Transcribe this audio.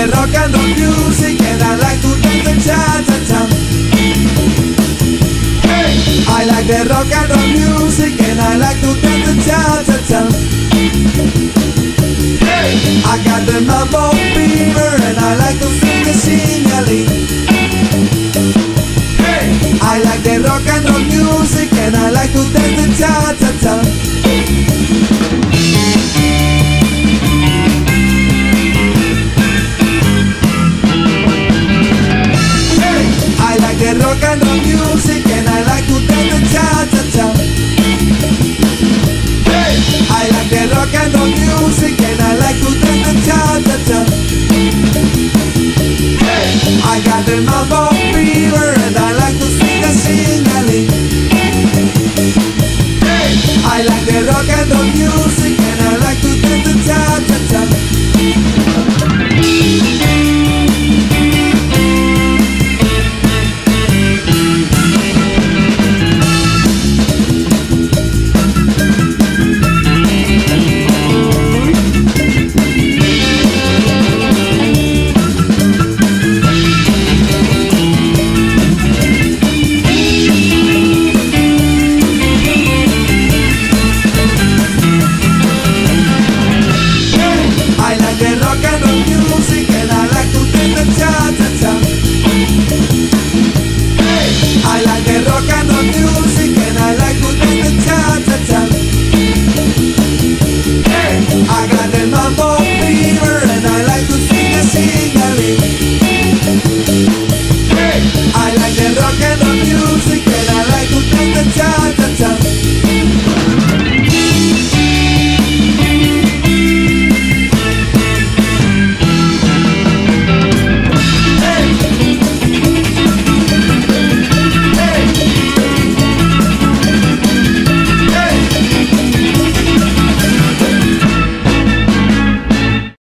the rock and roll music and I like to dance and cha-cha-cha. Hey! I like the rock and roll music and I like to dance and cha-cha-cha. Hey! I got the mambo fever and I like to sing a singly. Hey! I like the rock and roll music and I like to dance and cha- music and I like to ta I got the of fever and I like to sing I like the rock and roll music and I like to ta ta.